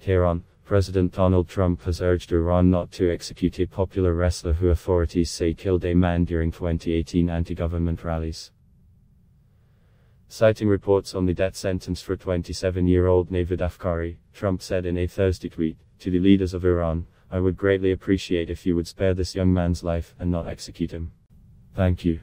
Tehran, President Donald Trump has urged Iran not to execute a popular wrestler who authorities say killed a man during 2018 anti government rallies. Citing reports on the death sentence for 27 year old Navid Afkari, Trump said in a Thursday tweet to the leaders of Iran, I would greatly appreciate if you would spare this young man's life and not execute him. Thank you.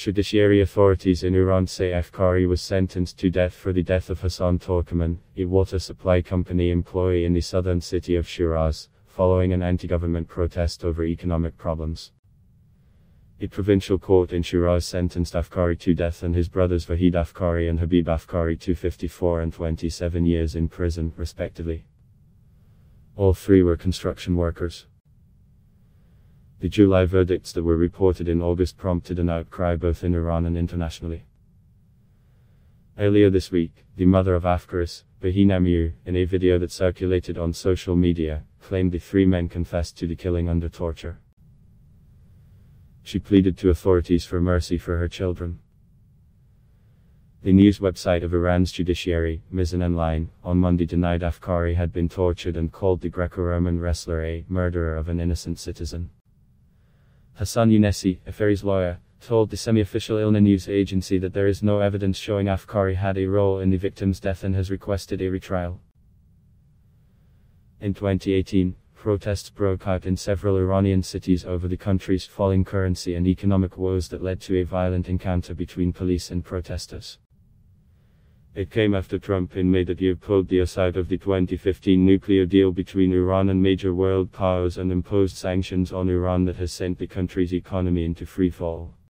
Judiciary authorities in Iran say Afkari was sentenced to death for the death of Hassan Torkaman, a water supply company employee in the southern city of Shiraz, following an anti government protest over economic problems. A provincial court in Shiraz sentenced Afkari to death and his brothers Vahid Afkari and Habib Afkari to 54 and 27 years in prison, respectively. All three were construction workers. The July verdicts that were reported in August prompted an outcry both in Iran and internationally. Earlier this week, the mother of Afkaris, Bahin Amir, in a video that circulated on social media, claimed the three men confessed to the killing under torture. She pleaded to authorities for mercy for her children. The news website of Iran's judiciary, Mizan Online, on Monday denied Afkari had been tortured and called the Greco-Roman wrestler a murderer of an innocent citizen. Hassan Younesi, Afkari's lawyer, told the semi-official ILNA news agency that there is no evidence showing Afkari had a role in the victim's death and has requested a retrial. In 2018, protests broke out in several Iranian cities over the country's falling currency and economic woes that led to a violent encounter between police and protesters. It came after Trump in May that year pulled the out of the 2015 nuclear deal between Iran and major world powers and imposed sanctions on Iran that has sent the country's economy into free fall.